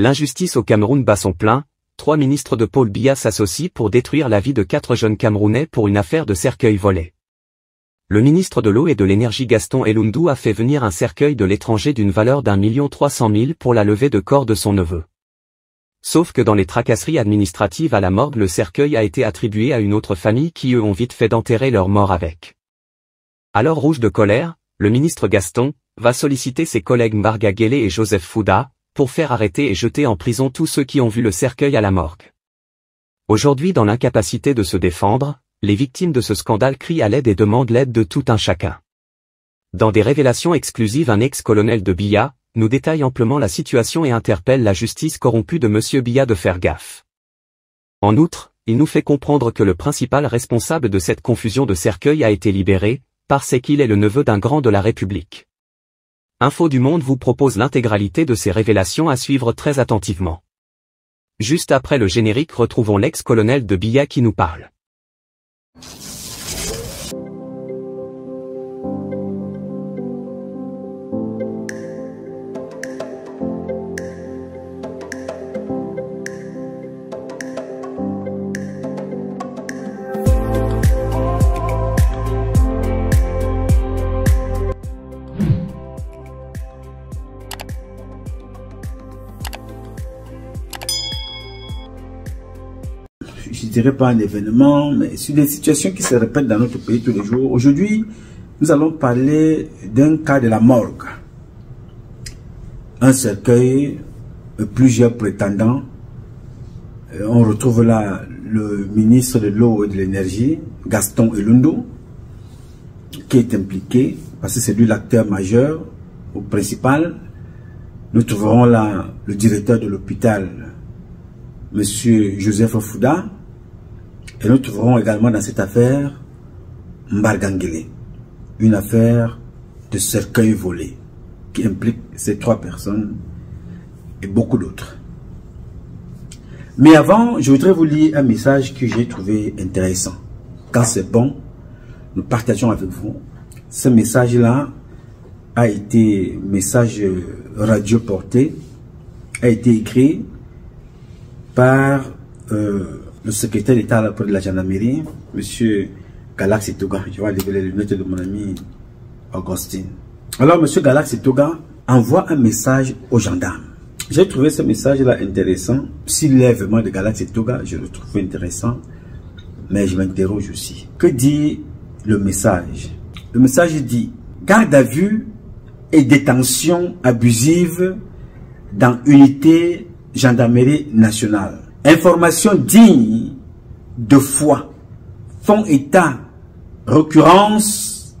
L'injustice au Cameroun bat son plein, trois ministres de Paul Biya s'associent pour détruire la vie de quatre jeunes Camerounais pour une affaire de cercueil volé. Le ministre de l'eau et de l'énergie Gaston Elundu a fait venir un cercueil de l'étranger d'une valeur d'un million trois cent mille pour la levée de corps de son neveu. Sauf que dans les tracasseries administratives à la morgue le cercueil a été attribué à une autre famille qui eux ont vite fait d'enterrer leur mort avec. Alors rouge de colère, le ministre Gaston, va solliciter ses collègues Marga Guélé et Joseph Fouda, pour faire arrêter et jeter en prison tous ceux qui ont vu le cercueil à la morgue. Aujourd'hui dans l'incapacité de se défendre, les victimes de ce scandale crient à l'aide et demandent l'aide de tout un chacun. Dans des révélations exclusives un ex-colonel de Billa, nous détaille amplement la situation et interpelle la justice corrompue de M. Billa de faire gaffe. En outre, il nous fait comprendre que le principal responsable de cette confusion de cercueil a été libéré, parce qu'il est le neveu d'un grand de la République. Info du Monde vous propose l'intégralité de ces révélations à suivre très attentivement. Juste après le générique retrouvons l'ex-colonel de Billa qui nous parle. Dirais pas un événement, mais sur des situations qui se répètent dans notre pays tous les jours. Aujourd'hui, nous allons parler d'un cas de la morgue. Un cercueil, plusieurs prétendants. Euh, on retrouve là le ministre de l'eau et de l'énergie, Gaston Elundu, qui est impliqué, parce que c'est lui l'acteur majeur ou principal. Nous trouverons là le directeur de l'hôpital, Monsieur Joseph Fouda, et nous trouverons également dans cette affaire Mbargangele, une affaire de cercueil volé qui implique ces trois personnes et beaucoup d'autres. Mais avant, je voudrais vous lire un message que j'ai trouvé intéressant. Quand c'est bon, nous partageons avec vous. Ce message-là a été message radio porté, a été écrit par euh, le secrétaire d'État de la gendarmerie, M. Galax Toga. Je vais lever les lunettes de mon ami Augustine. Alors, M. Galax Toga envoie un message aux gendarmes. J'ai trouvé ce message-là intéressant. Vraiment de Galax Toga, je le trouve intéressant. Mais je m'interroge aussi. Que dit le message? Le message dit garde à vue et détention abusive dans unité gendarmerie nationale. Information digne de foi. Font état, recurrence,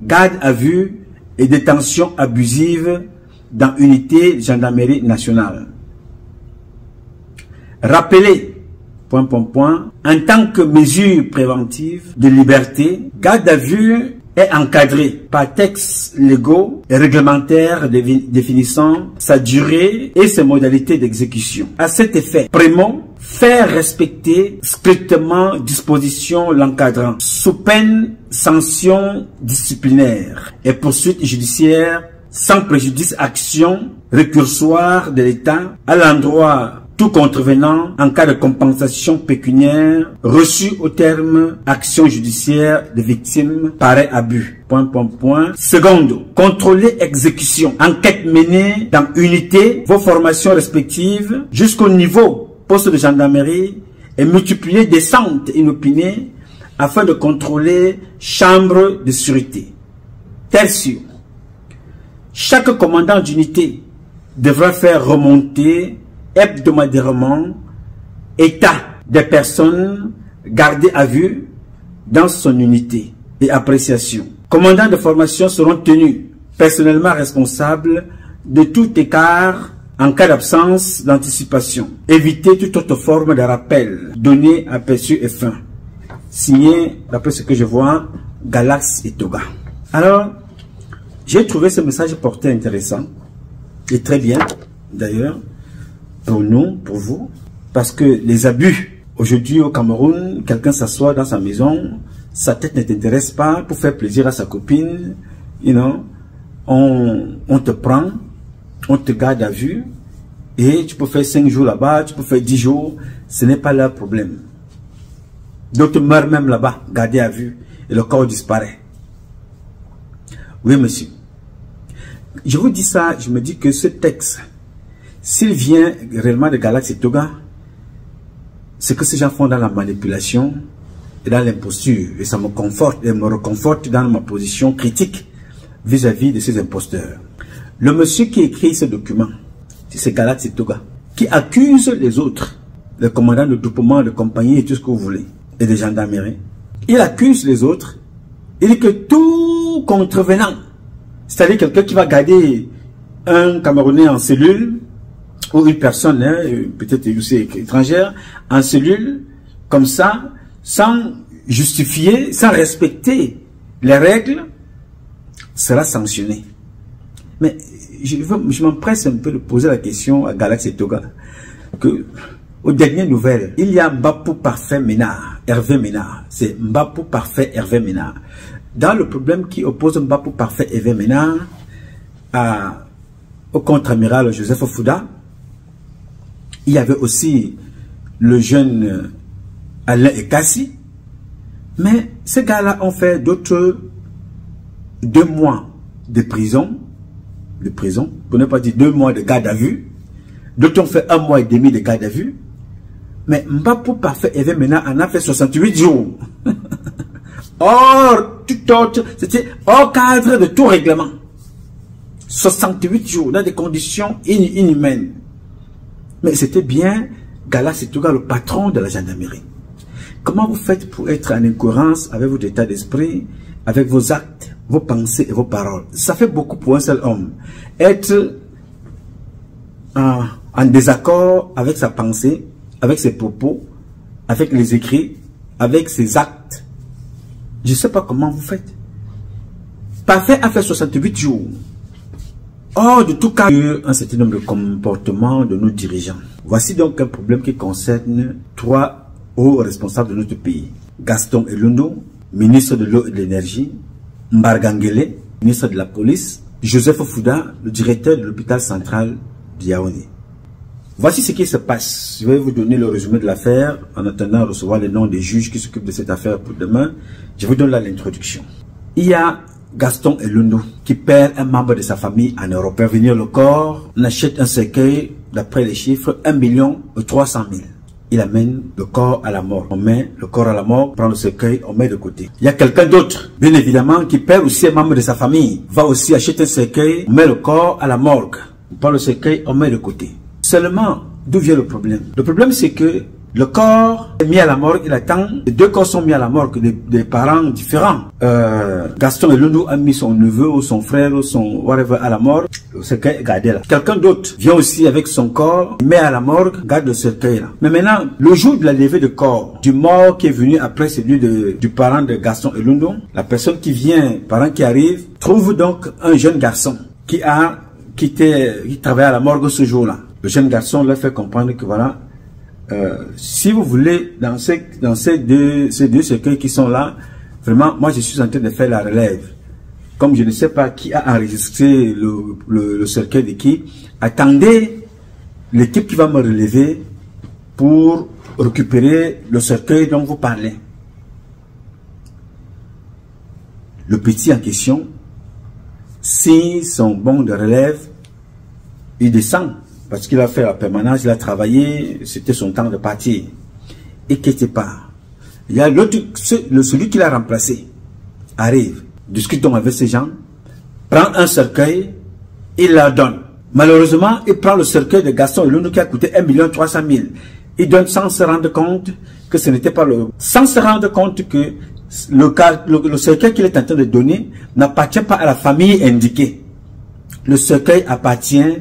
garde à vue et détention abusive dans unité gendarmerie nationale. Rappelez, point, point, point, en tant que mesure préventive de liberté, garde à vue est encadré par textes légaux et réglementaires définissant sa durée et ses modalités d'exécution. À cet effet, Prémont faire respecter strictement dispositions l'encadrant sous peine sanction disciplinaire et poursuite judiciaire sans préjudice action récursoire de l'État à l'endroit tout contrevenant en cas de compensation pécuniaire reçue au terme action judiciaire des victimes paraît abus. Point, point, point. Secondo, contrôler exécution. Enquête menée dans unité, vos formations respectives jusqu'au niveau poste de gendarmerie et multiplier descente inopinées afin de contrôler chambre de sûreté. sûr. chaque commandant d'unité devra faire remonter hebdomadairement état des personnes gardées à vue dans son unité et appréciation. Commandants de formation seront tenus personnellement responsables de tout écart en cas d'absence d'anticipation. Éviter toute autre forme de rappel, donné, aperçu et fin. Signé, d'après ce que je vois, Galax et Toga. Alors, j'ai trouvé ce message porté intéressant et très bien d'ailleurs pour nous, pour vous, parce que les abus, aujourd'hui au Cameroun, quelqu'un s'assoit dans sa maison, sa tête ne t'intéresse pas pour faire plaisir à sa copine, you know, on, on te prend, on te garde à vue, Et tu peux faire 5 jours là-bas, tu peux faire 10 jours, ce n'est pas leur problème. D'autres meurent même là-bas, gardés à vue, et le corps disparaît. Oui, monsieur. Je vous dis ça, je me dis que ce texte, s'il vient réellement de Galaxy Toga, c'est que ces gens font dans la manipulation et dans l'imposture. Et ça me conforte et me reconforte dans ma position critique vis-à-vis de ces imposteurs. Le monsieur qui écrit ce document, c'est Galaxy Toga, qui accuse les autres, les commandants de groupement, de compagnie et tout ce que vous voulez, et des gendarmeries. Il accuse les autres. Il dit que tout contrevenant, c'est-à-dire quelqu'un qui va garder un Camerounais en cellule, ou une personne, hein, peut-être aussi étrangère, en cellule, comme ça, sans justifier, sans respecter les règles, sera sanctionné. Mais je, je m'empresse un peu de poser la question à Galaxy Toga, que aux dernières nouvelles, il y a Mbapou Parfait Ménard, Hervé Ménard. C'est Mbapou Parfait Hervé Ménard. Dans le problème qui oppose Mbapou Parfait Hervé Ménard à, au contre-amiral Joseph Fouda, il y avait aussi le jeune Alain Ekassi. Mais ces gars-là ont fait d'autres deux mois de prison, de prison, pour ne pas dire deux mois de garde à vue. D'autres ont fait un mois et demi de garde à vue. Mais Mbapou Parfait avait maintenant en a fait 68 jours. Or, tout autre, c'était hors cadre de tout règlement. 68 jours dans des conditions inhumaines. Mais c'était bien Gala Setouga, le patron de la gendarmerie. Comment vous faites pour être en incohérence avec votre état d'esprit, avec vos actes, vos pensées et vos paroles? Ça fait beaucoup pour un seul homme. Être en, en désaccord avec sa pensée, avec ses propos, avec les écrits, avec ses actes. Je ne sais pas comment vous faites. Parfait a fait 68 jours. Or, de tout cas, un certain nombre de comportements de nos dirigeants. Voici donc un problème qui concerne trois hauts responsables de notre pays. Gaston Elundo, ministre de l'eau et de l'énergie, Mbargangele, ministre de la police, Joseph Fouda, le directeur de l'hôpital central de Yaoundé. Voici ce qui se passe. Je vais vous donner le résumé de l'affaire en attendant de recevoir les noms des juges qui s'occupent de cette affaire pour demain. Je vous donne là l'introduction. Il y a Gaston Elundo, qui perd un membre de sa famille en Europe. Pour venir le corps, on achète un cercueil, d'après les chiffres, 1 million 300 000. Il amène le corps à la mort. On met le corps à la mort, prend le cercueil, on met de côté. Il y a quelqu'un d'autre, bien évidemment, qui perd aussi un membre de sa famille. Va aussi acheter un cercueil, on met le corps à la morgue. On prend le cercueil, on met de côté. Seulement, d'où vient le problème? Le problème, c'est que le corps est mis à la morgue, il attend. Les deux corps sont mis à la morgue des, des parents différents. Euh, Gaston Elundo a mis son neveu ou son frère ou son whatever à la morgue. Le cercueil est gardé là. Quelqu'un d'autre vient aussi avec son corps, met à la morgue, garde le cercueil là. Mais maintenant, le jour de la levée de corps du mort qui est venu après celui de, du parent de Gaston Elundo, la personne qui vient, parent qui arrive, trouve donc un jeune garçon qui a quitté, qui travaillait à la morgue ce jour-là. Le jeune garçon leur fait comprendre que voilà, euh, si vous voulez, dans ces, dans ces deux, ces deux cercueils qui sont là, vraiment, moi je suis en train de faire la relève. Comme je ne sais pas qui a enregistré le, le, le cercueil de qui, attendez l'équipe qui va me relever pour récupérer le cercueil dont vous parlez. Le petit en question, si son bon de relève, il descend parce qu'il a fait la permanence, il a travaillé, c'était son temps de partir. Et quelque part, il y a l'autre, celui qui l'a remplacé, arrive, discute donc avec ces gens, prend un cercueil, il la donne. Malheureusement, il prend le cercueil de Gaston Eluno qui a coûté 1 300 000. Il donne sans se rendre compte que ce n'était pas le... Sans se rendre compte que le, le cercueil qu'il est en train de donner n'appartient pas à la famille indiquée. Le cercueil appartient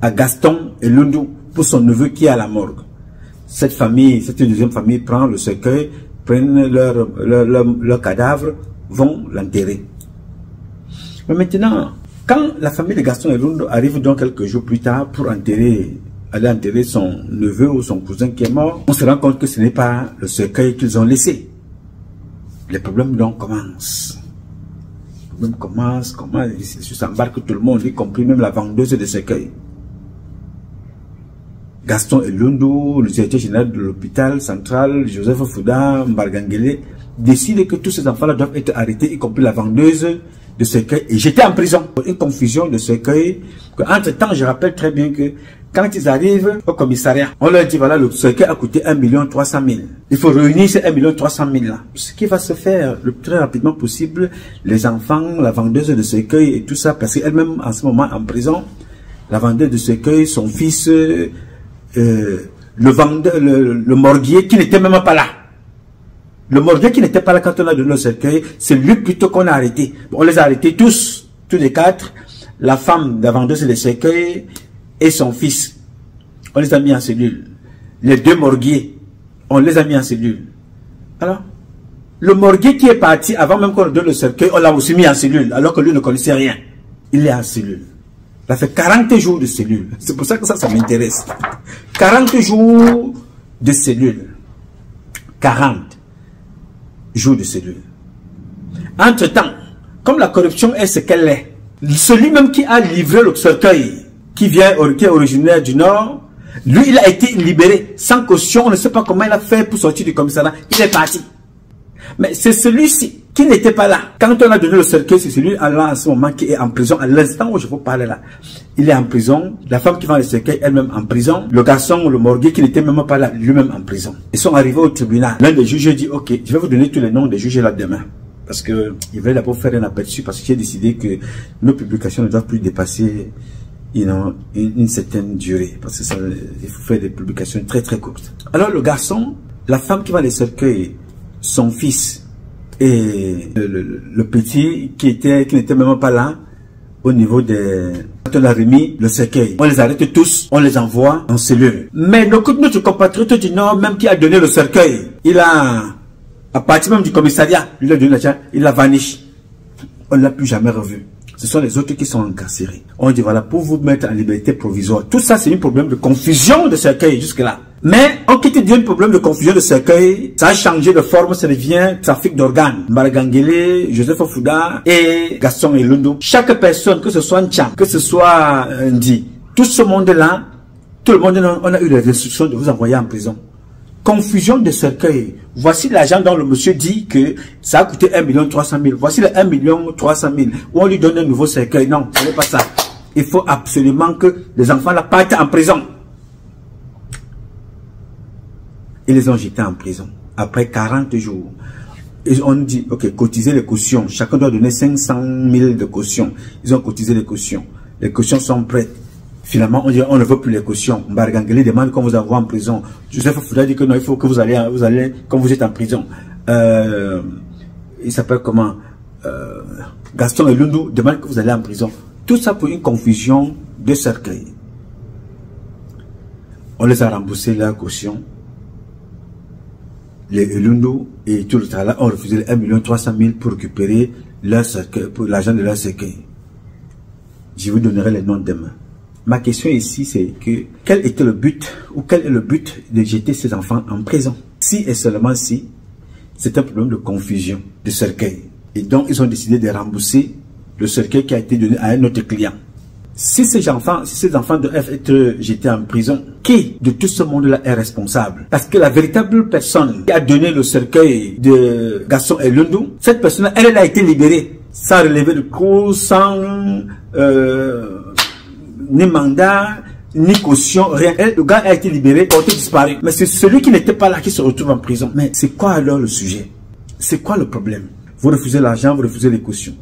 à Gaston et Lundou pour son neveu qui est à la morgue. Cette famille, cette deuxième famille prend le cercueil, prennent leur, leur, leur, cadavre, vont l'enterrer. Mais maintenant, quand la famille de Gaston et Lundou arrive donc quelques jours plus tard pour enterrer, aller enterrer son neveu ou son cousin qui est mort, on se rend compte que ce n'est pas le cercueil qu'ils ont laissé. Les problèmes donc commencent. Les problèmes commencent, comment ils s'embarquent tout le monde, y compris même la vendeuse de cercueil. Gaston Elundu, le directeur général de l'hôpital central, Joseph Fouda, Mbargangele, décident que tous ces enfants-là doivent être arrêtés, y compris la vendeuse de cercueil. Et j'étais en prison une confusion de cercueil. Entre temps, je rappelle très bien que quand ils arrivent au commissariat, on leur dit voilà, le cercueil a coûté 1 300 000. Il faut réunir ces 1 300 000 là. Ce qui va se faire le plus rapidement possible, les enfants, la vendeuse de cercueil et tout ça, parce qu'elle-même en ce moment en prison, la vendeuse de cercueil, son fils, euh, le vendeur, le, le qui n'était même pas là. Le morguier qui n'était pas là quand on a donné le cercueil, c'est lui plutôt qu'on a arrêté. on les a arrêtés tous, tous les quatre. La femme de la vendeuse de cercueil et son fils. On les a mis en cellule. Les deux morguiers, on les a mis en cellule. Alors, le morguier qui est parti avant même qu'on donne le cercueil, on l'a aussi mis en cellule, alors que lui ne connaissait rien. Il est en cellule. Il a fait 40 jours de cellule. C'est pour ça que ça, ça m'intéresse. 40 jours de cellule. 40 jours de cellule. Entre-temps, comme la corruption est ce qu'elle est, celui même qui a livré le cercueil, qui vient, qui est originaire du Nord, lui, il a été libéré sans caution. On ne sait pas comment il a fait pour sortir du commissariat. Il est parti. Mais c'est celui-ci qui n'était pas là. Quand on a donné le cercueil, c'est celui-là en ce moment qui est en prison. À l'instant où je vous parle là, il est en prison. La femme qui vend le cercueil, elle-même en prison. Le garçon, le morgue qui n'était même pas là, lui-même en prison. Ils sont arrivés au tribunal. L'un des juges dit, ok, je vais vous donner tous les noms des juges là demain. Parce que il voulait d'abord faire un aperçu parce que j'ai décidé que nos publications ne doivent plus dépasser une, certaine durée. Parce que ça, il faut des publications très très courtes. Alors le garçon, la femme qui va les cercueils, son fils et le, petit qui était qui n'était même pas là au niveau des on a remis le cercueil. On les arrête tous, on les envoie en cellule. Mais notre, notre compatriote du Nord, même qui a donné le cercueil, il a, à partir même du commissariat, il a donné la il a vanish. On ne l'a plus jamais revu. Ce sont les autres qui sont incarcérés. On dit voilà, pour vous mettre en liberté provisoire. Tout ça, c'est un problème de confusion de cercueil jusque-là. Mais on quitte un problème de confusion de cercueil, ça a changé de forme, ça devient trafic d'organes. Maragangele, Joseph Fouda et Gaston Elundu. Chaque personne, que ce soit Ncham, que ce soit Ndi, tout ce monde-là, tout le monde, on a eu les instructions de vous envoyer en prison. Confusion de cercueil. Voici l'argent dont le monsieur dit que ça a coûté 1 million 300 000. Voici le 1 million 300 000. Où on lui donne un nouveau cercueil. Non, ce n'est pas ça. Il faut absolument que les enfants là partent en prison. Ils les ont jetés en prison. Après 40 jours. Et on dit, ok, cotiser les cautions. Chacun doit donner 500 000 de cautions. Ils ont cotisé les cautions. Les cautions sont prêtes. Finalement, on dit, on ne veut plus les cautions. Mbargangeli demande qu'on vous envoie en prison. Joseph Fouda dit que non, il faut que vous allez, vous allez, quand vous êtes en prison. Euh, il s'appelle comment? Euh, Gaston Elundu demande que vous allez en prison. Tout ça pour une confusion de cercueil. On les a remboursé la caution les Elundu et travail ont refusé 1 300 000 pour récupérer l'argent de leur cercueil. Je vous donnerai les noms demain. Ma question ici, c'est que quel était le but ou quel est le but de jeter ces enfants en prison? Si et seulement si, c'est un problème de confusion de cercueil. Et donc, ils ont décidé de rembourser le cercueil qui a été donné à un autre client. Si ces enfants, si ces enfants doivent être jetés en prison, qui de tout ce monde-là est responsable? Parce que la véritable personne qui a donné le cercueil de Gaston Elundu, cette personne, elle, elle a été libérée sans relever de cours, sans euh, ni mandat, ni caution, rien. le gars a été libéré, porté disparu. Mais c'est celui qui n'était pas là qui se retrouve en prison. Mais c'est quoi alors le sujet? C'est quoi le problème? Vous refusez l'argent, vous refusez les cautions.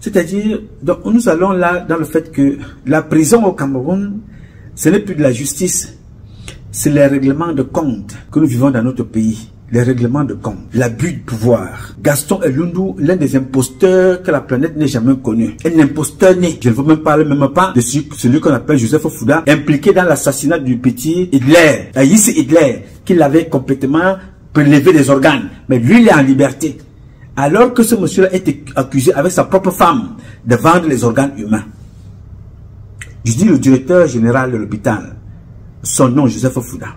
C'est-à-dire, nous allons là dans le fait que la prison au Cameroun, ce n'est plus de la justice, c'est les règlements de compte que nous vivons dans notre pays. Les règlements de compte, l'abus de pouvoir. Gaston Elundu, l'un des imposteurs que la planète n'ait jamais connu. Un imposteur né. Je ne veux même parler même pas de celui qu'on appelle Joseph Fouda, impliqué dans l'assassinat du petit Hitler, Aïs Hitler, qui l'avait complètement prélevé des organes. Mais lui, il est en liberté alors que ce monsieur-là a été accusé avec sa propre femme de vendre les organes humains. Je dis le directeur général de l'hôpital, son nom Joseph Fouda.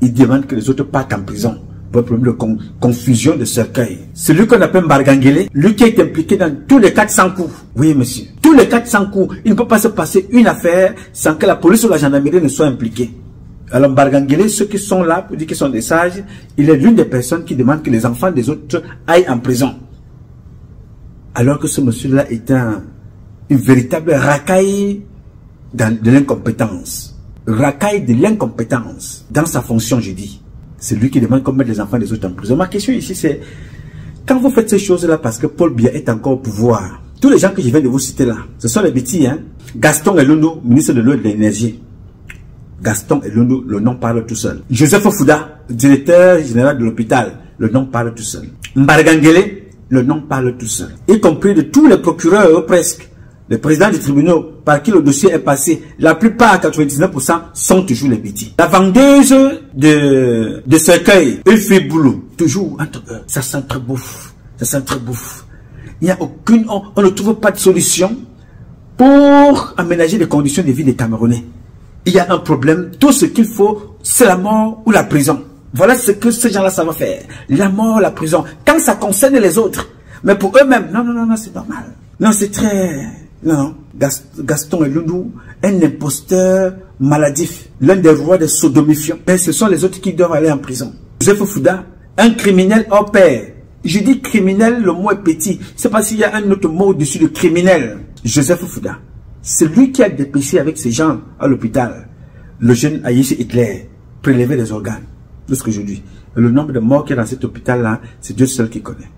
Il demande que les autres partent en prison. pour un problème de confusion de cercueil. Celui qu'on appelle Bargangele, lui qui est impliqué dans tous les 400 coups. Oui, monsieur. Tous les 400 coups. Il ne peut pas se passer une affaire sans que la police ou la gendarmerie ne soient impliqués. Alors Bargangele, ceux qui sont là pour dire qu'ils sont des sages, il est l'une des personnes qui demande que les enfants des autres aillent en prison. Alors que ce monsieur-là est un, véritable racaille de l'incompétence. Racaille de l'incompétence dans sa fonction, je dis. C'est lui qui demande qu'on mette les enfants des autres en prison. Ma question ici, c'est quand vous faites ces choses-là parce que Paul Biya est encore au pouvoir, tous les gens que je viens de vous citer là, ce sont les bêtis, hein. Gaston Elondo, ministre de l'eau et de l'énergie. Gaston Elondo, le nom parle tout seul. Joseph Fouda, directeur général de l'hôpital, le nom parle tout seul. Mbargangele, le nom parle tout seul. Y compris de tous les procureurs, presque, les présidents des tribunaux par qui le dossier est passé, la plupart, 99%, sont toujours les bêtis. La vendeuse de, de cercueil, il fait boulot, toujours eux. Ça sent très. Ça sent. Il n'y a aucune, on, ne trouve pas de solution pour aménager les conditions de vie des Camerounais. Il y a un problème. Tout ce qu'il faut, c'est la mort ou la prison. Voilà ce que ces gens-là savent faire. La mort, la prison. Quand ça concerne les autres. Mais pour eux-mêmes, non, non, non, non, c'est normal. Non, c'est très... Non, Gaston Elundou, un imposteur maladif, l'un des rois des sodomifiants. Mais ce sont les autres qui doivent aller en prison. Joseph Fouda, un criminel hors pair. Je dis criminel, le mot est petit. C'est pas s'il y a un autre mot au-dessus de criminel. Joseph Fouda, c'est lui qui a dépêché avec ces gens à l'hôpital. Le jeune Aïs Hitler, prélever les organes. C'est ce je dis. le nombre de morts qu'il y a dans cet hôpital-là, c'est Dieu seul qui connaît.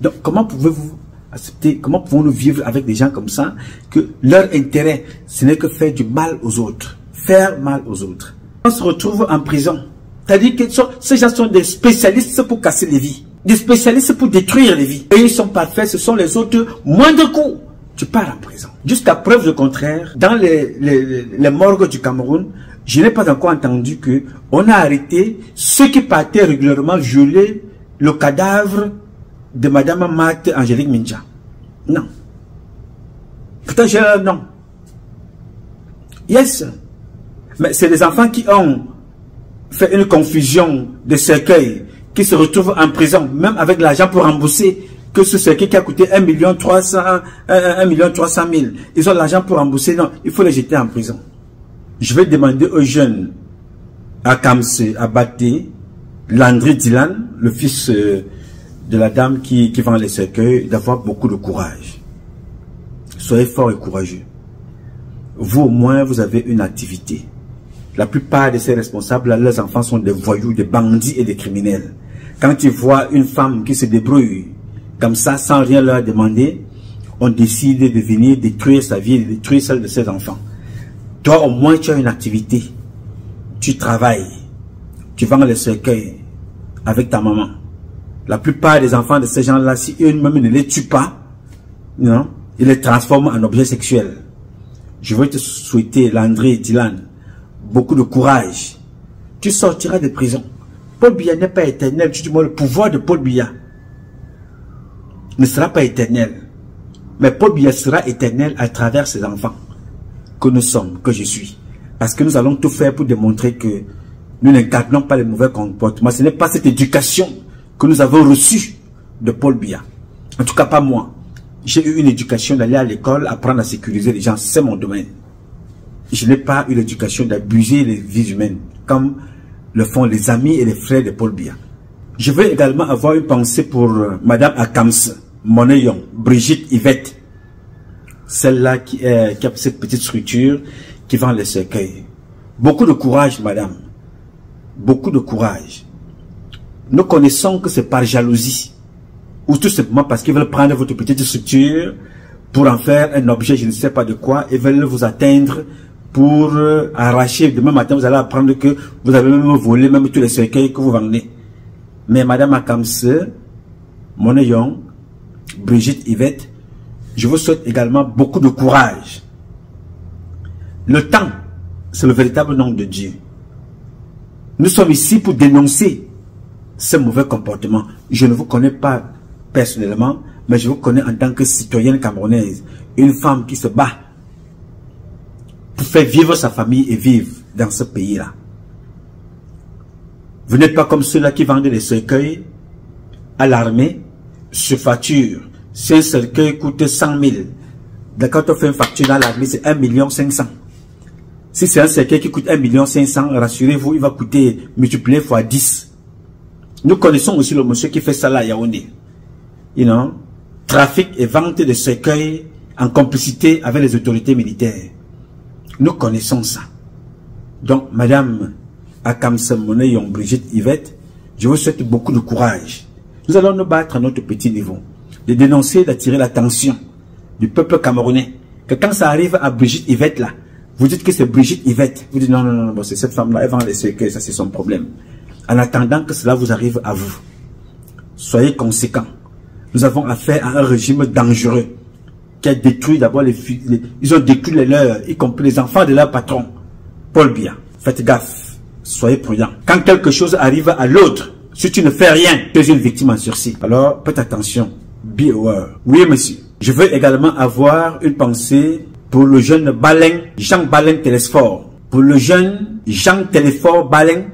Donc, comment pouvez-vous accepter, comment pouvons-nous vivre avec des gens comme ça, que leur intérêt, ce n'est que faire du mal aux autres, faire mal aux autres. On se retrouve en prison. C'est-à-dire que ces gens sont des spécialistes pour casser les vies, des spécialistes pour détruire les vies. Et ils sont parfaits, ce sont les autres, moins de coups. Tu pars en prison. Jusqu'à preuve du contraire, dans les, les, les morgues du Cameroun, je n'ai pas encore entendu que on a arrêté ceux qui partaient régulièrement violer le cadavre de Madame Marthe Angélique Minja. Non. Peut-être j'ai un nom. Yes. Mais c'est des enfants qui ont fait une confusion de cercueil, qui se retrouvent en prison, même avec l'argent pour rembourser que ce cercueil qui a coûté 1 million 300 1 million 300 000. Ils ont l'argent pour rembourser. Non, il faut les jeter en prison. Je vais demander aux jeunes à Kamse, à Baté, Landry Dylan, le fils euh, de la dame qui, qui vend les cercueils, d'avoir beaucoup de courage. Soyez forts et courageux. Vous, au moins, vous avez une activité. La plupart de ces responsables, leurs enfants sont des voyous, des bandits et des criminels. Quand ils voient une femme qui se débrouille comme ça, sans rien leur demander, on décide de venir détruire sa vie, détruire celle de ses enfants. Toi, au moins, tu as une activité. Tu travailles. Tu vends les cercueils avec ta maman. La plupart des enfants de ces gens-là, si eux-mêmes ne les tuent pas, non, ils les transforment en objets sexuels. Je veux te souhaiter, Landry Dylan, beaucoup de courage. Tu sortiras de prison. Paul Biya n'est pas éternel. Tu moi, le pouvoir de Paul Biya ne sera pas éternel. Mais Paul Biya sera éternel à travers ses enfants que nous sommes, que je suis. Parce que nous allons tout faire pour démontrer que nous n'incarnons pas les mauvais comportements. Ce n'est pas cette éducation que nous avons reçu de Paul Biya. En tout cas, pas moi. J'ai eu une éducation d'aller à l'école, apprendre à sécuriser les gens. C'est mon domaine. Je n'ai pas eu l'éducation d'abuser les vies humaines, comme le font les amis et les frères de Paul Biya. Je veux également avoir une pensée pour euh, Madame Akams, Monéon, Brigitte Yvette, celle-là qui, qui a cette petite structure qui vend les cercueils. Beaucoup de courage, Madame. Beaucoup de courage nous connaissons que c'est par jalousie ou tout simplement parce qu'ils veulent prendre votre petite structure pour en faire un objet, je ne sais pas de quoi, et veulent vous atteindre pour euh, arracher. Demain matin, vous allez apprendre que vous avez même volé même tous les cercueils que vous vendez. Mais Madame Akamse, Young, Brigitte Yvette, je vous souhaite également beaucoup de courage. Le temps, c'est le véritable nom de Dieu. Nous sommes ici pour dénoncer ce mauvais comportement. Je ne vous connais pas personnellement, mais je vous connais en tant que citoyenne camerounaise. Une femme qui se bat pour faire vivre sa famille et vivre dans ce pays-là. Vous n'êtes pas comme ceux-là qui vendent des cercueils à l'armée sur facture. Si un cercueil coûte 100 000, quand on fait une facture à l'armée, c'est 1 million 500. Si c'est un cercueil qui coûte 1 million 500, rassurez-vous, il va coûter multiplié fois 10. Nous connaissons aussi le monsieur qui fait ça là à Yaoundé. You know, trafic et vente de cercueils en complicité avec les autorités militaires. Nous connaissons ça. Donc, Madame Akamsa Yon Brigitte Yvette, je vous souhaite beaucoup de courage. Nous allons nous battre à notre petit niveau, de dénoncer, d'attirer l'attention du peuple camerounais. Que quand ça arrive à Brigitte Yvette là, vous dites que c'est Brigitte Yvette. Vous dites non, non, non, c'est cette femme-là, elle vend les cercueils, ça c'est son problème. En attendant que cela vous arrive à vous, soyez conséquents. Nous avons affaire à un régime dangereux qui a détruit d'abord les, les, Ils ont détruit les leurs, y compris les enfants de leur patron, Paul Bia. Faites gaffe, soyez prudents. Quand quelque chose arrive à l'autre, si tu ne fais rien, tu es une victime en sursis. Alors, faites attention. Oui, monsieur. Je veux également avoir une pensée pour le jeune Balen, Jean Balen Télésphore. Pour le jeune Jean Télésphore Balen,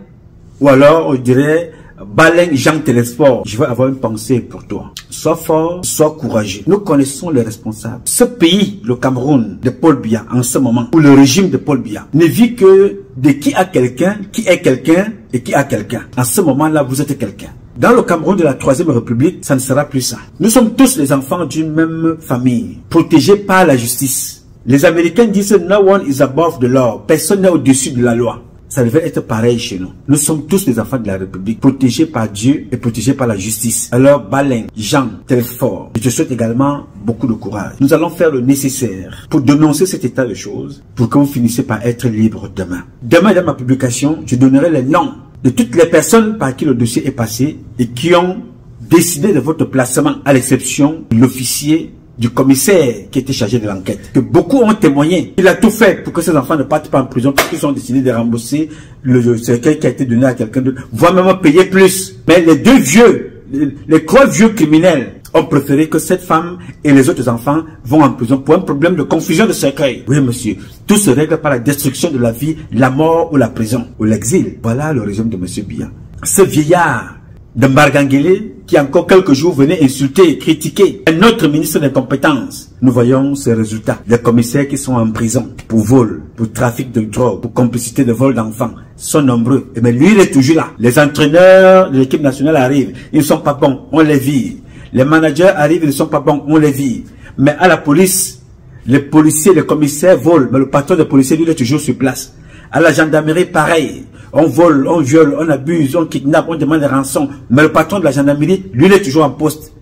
ou alors, je dirais, Balen Jean Télésphore. Je veux avoir une pensée pour toi. Sois fort, sois courageux. Nous connaissons les responsables. Ce pays, le Cameroun, de Paul Biya, en ce moment, ou le régime de Paul Biya, ne vit que de qui a quelqu'un, qui est quelqu'un et qui a quelqu'un. En ce moment-là, vous êtes quelqu'un. Dans le Cameroun de la Troisième République, ça ne sera plus ça. Nous sommes tous les enfants d'une même famille, protégés par la justice. Les Américains disent « No one is above the law ». Personne n'est au-dessus de la loi. Ça devait être pareil chez nous. Nous sommes tous les enfants de la République, protégés par Dieu et protégés par la justice. Alors, Balen, Jean, très fort. Je te souhaite également beaucoup de courage. Nous allons faire le nécessaire pour dénoncer cet état de choses, pour que vous finissiez par être libre demain. Demain, dans ma publication, je donnerai les noms de toutes les personnes par qui le dossier est passé et qui ont décidé de votre placement, à l'exception de l'officier du commissaire qui était chargé de l'enquête. Que beaucoup ont témoigné. Il a tout fait pour que ces enfants ne partent pas en prison parce qu'ils ont décidé de rembourser le cercueil qui a été donné à quelqu'un d'autre, voire même payer plus. Mais les deux vieux, les, trois vieux criminels ont préféré que cette femme et les autres enfants vont en prison pour un problème de confusion de cercueil. Oui, monsieur. Tout se règle par la destruction de la vie, la mort ou la prison ou l'exil. Voilà le régime de monsieur Biya. Ce vieillard de Mbargangele qui encore quelques jours venait insulter et critiquer un autre ministre des compétences. Nous voyons ces résultats. Les commissaires qui sont en prison pour vol, pour trafic de drogue, pour complicité de vol d'enfants sont nombreux. Mais lui, il est toujours là. Les entraîneurs de l'équipe nationale arrivent. Ils ne sont pas bons. On les vit. Les managers arrivent. Ils ne sont pas bons. On les vit. Mais à la police, les policiers, les commissaires volent. Mais le patron des policiers, lui, il est toujours sur place. À la gendarmerie, pareil. On vole, on viole, on abuse, on kidnappe, on demande des rançons. Mais le patron de la gendarmerie, lui, il est toujours en poste.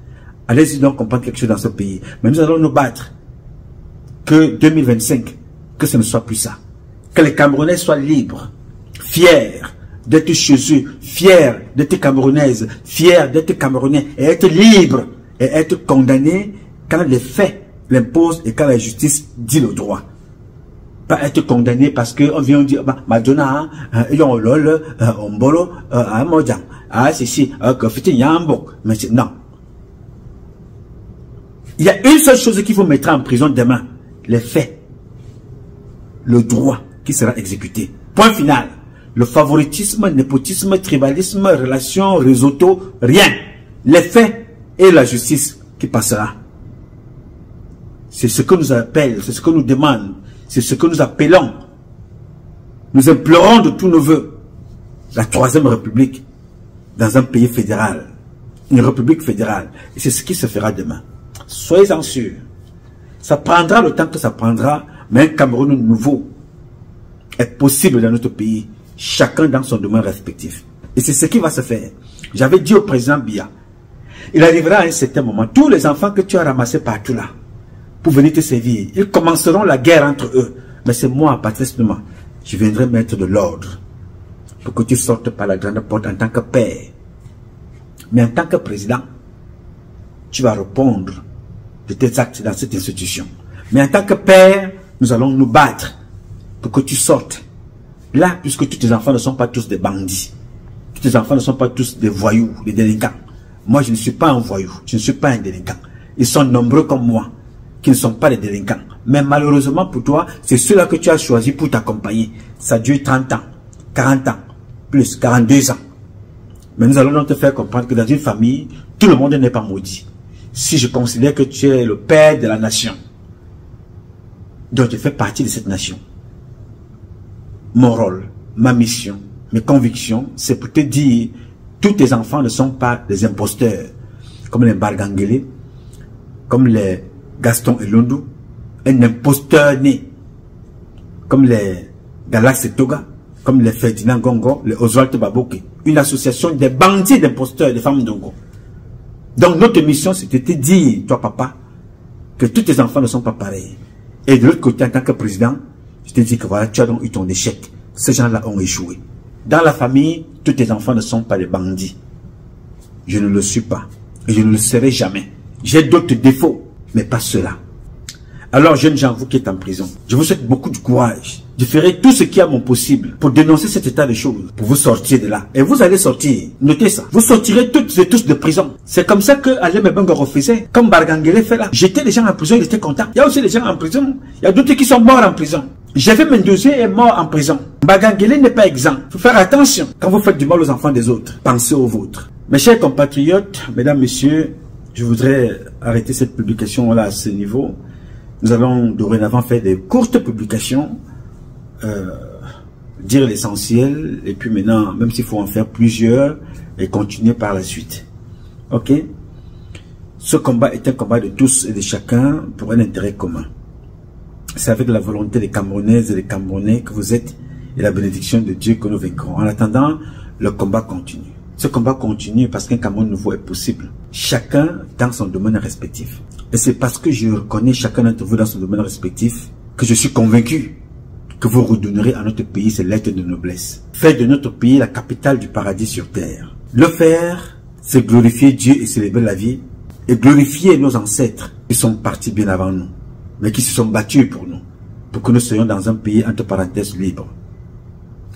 Allez-y donc comprendre quelque chose dans ce pays. Mais nous allons nous battre. Que 2025, que ce ne soit plus ça. Que les Camerounais soient libres, fiers d'être chez eux, fiers d'être Camerounaises, fiers d'être Camerounais et être libres et être condamnés quand les faits l'imposent et quand la justice dit le droit pas être condamné parce qu'on vient dire, bah, Madonna, ils ont lol, on bolo, un modjan, ah, c'est si, que fait yambo. Mais non. Il y a une seule chose qu'il faut mettre en prison demain. Les faits. Le droit qui sera exécuté. Point final. Le favoritisme, népotisme, tribalisme, relation, risotto, rien. Les faits et la justice qui passera. C'est ce que nous appelle, c'est ce que nous demande c'est ce que nous appelons, nous implorons de tous nos voeux, la troisième république dans un pays fédéral, une république fédérale. Et c'est ce qui se fera demain. Soyez-en sûrs. Ça prendra le temps que ça prendra, mais un Cameroun nouveau est possible dans notre pays, chacun dans son domaine respectif. Et c'est ce qui va se faire. J'avais dit au président Biya, il arrivera à un certain moment, tous les enfants que tu as ramassés partout là, pour venir te servir. Ils commenceront la guerre entre eux. Mais c'est moi, Patrice Numa, je viendrai mettre de l'ordre pour que tu sortes par la grande porte en tant que père. Mais en tant que président, tu vas répondre de tes actes dans cette institution. Mais en tant que père, nous allons nous battre pour que tu sortes. Là, puisque tous tes enfants ne sont pas tous des bandits, tous tes enfants ne sont pas tous des voyous, des délinquants. Moi, je ne suis pas un voyou, je ne suis pas un délinquant. Ils sont nombreux comme moi qui ne sont pas des délinquants. Mais malheureusement pour toi, c'est ceux-là que tu as choisi pour t'accompagner. Ça dure 30 ans, 40 ans, plus 42 ans. Mais nous allons donc te faire comprendre que dans une famille, tout le monde n'est pas maudit. Si je considère que tu es le père de la nation, donc tu fais partie de cette nation. Mon rôle, ma mission, mes convictions, c'est pour te dire, tous tes enfants ne sont pas des imposteurs, comme les Bargangele, comme les Gaston et Lundu, un imposteur né, comme les Galaxy Toga, comme les Ferdinand Gongo, les Oswald Baboke, une association des bandits d'imposteurs des femmes d'Ongo. Donc notre mission, c'était de te dire, toi papa, que tous tes enfants ne sont pas pareils. Et de l'autre côté, en tant que président, je te dis que voilà, tu as donc eu ton échec. Ces gens-là ont échoué. Dans la famille, tous tes enfants ne sont pas des bandits. Je ne le suis pas. Et je ne le serai jamais. J'ai d'autres défauts, mais pas cela. Alors, jeunes gens, vous qui êtes en prison, je vous souhaite beaucoup de courage. Je ferai tout ce qui est à mon possible pour dénoncer cet état de choses, pour vous sortir de là. Et vous allez sortir. Notez ça. Vous sortirez toutes et tous de prison. C'est comme ça que Alain Mbengo refusait, comme Bargangele fait là. J'étais les gens en prison, il était content. Il y a aussi des gens en prison. Il y a d'autres qui sont morts en prison. J'avais Mendoza est mort en prison. Bagangele n'est pas exempt. Faut faire attention quand vous faites du mal aux enfants des autres. Pensez aux vôtres. Mes chers compatriotes, mesdames, messieurs, je voudrais arrêter cette publication-là à ce niveau. Nous allons dorénavant faire des courtes publications, euh, dire l'essentiel, et puis maintenant, même s'il faut en faire plusieurs, et continuer par la suite. Ok? Ce combat est un combat de tous et de chacun pour un intérêt commun. C'est avec la volonté des Camerounaises et des Camerounais que vous êtes et la bénédiction de Dieu que nous vaincrons. En attendant, le combat continue. Ce combat continue parce qu'un Cameroun nouveau est possible. Chacun dans son domaine respectif. Et c'est parce que je reconnais chacun d'entre vous dans son domaine respectif que je suis convaincu que vous redonnerez à notre pays ses lettres de noblesse. Faire de notre pays la capitale du paradis sur terre. Le faire, c'est glorifier Dieu et célébrer la vie et glorifier nos ancêtres qui sont partis bien avant nous, mais qui se sont battus pour nous, pour que nous soyons dans un pays entre parenthèses libre.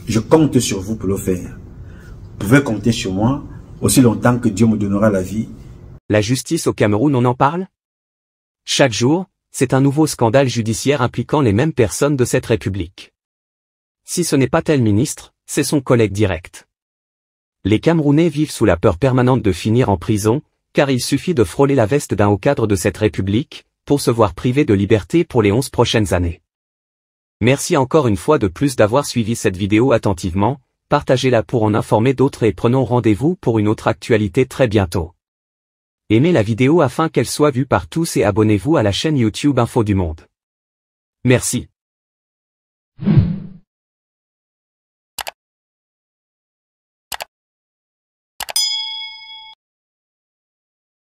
Je compte sur vous pour le faire. Vous pouvez compter sur moi aussi longtemps que Dieu me donnera la vie. La justice au Cameroun, on en parle? Chaque jour, c'est un nouveau scandale judiciaire impliquant les mêmes personnes de cette République. Si ce n'est pas tel ministre, c'est son collègue direct. Les Camerounais vivent sous la peur permanente de finir en prison, car il suffit de frôler la veste d'un haut cadre de cette République, pour se voir privé de liberté pour les onze prochaines années. Merci encore une fois de plus d'avoir suivi cette vidéo attentivement, partagez-la pour en informer d'autres et prenons rendez-vous pour une autre actualité très bientôt. Aimez la vidéo afin qu'elle soit vue par tous et abonnez-vous à la chaîne YouTube Info du Monde. Merci.